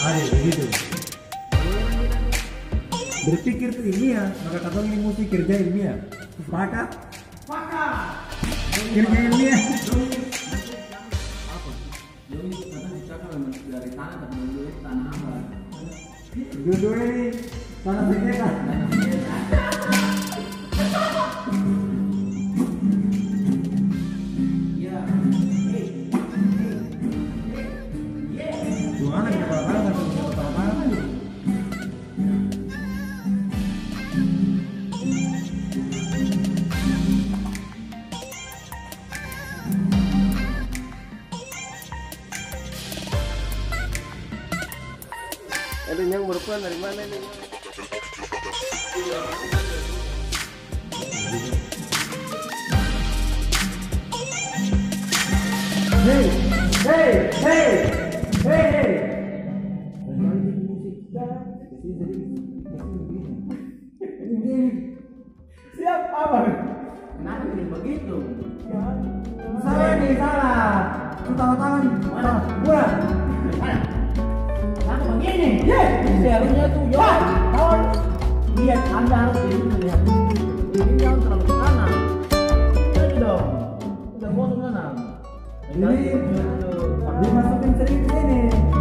Ada begitu. Berpikir tuh ilmiah, maka kata ini musik kerja ilmiah. Sepakat? Sepakat. Kerja ilmiah. Dua-dua ini tanah sengketa. Ada yang berpuan dari mana ini? Hei, hei, hei, hei, hei. Siap apa? Kenapa jadi begitu? Salah nih, salah. Tangan tangan. Mana? Gua. Mana? ini yes. seharusnya tuh ya kawan dia anda harus diri melihat ini jangan terlalu ke sana, jadi dong udah bosan sana jadi dimasukin sering ke sini